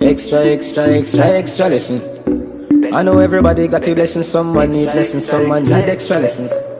Extra, extra, extra, extra lesson. I know everybody got a blessing, someone need lessons, someone need extra lessons.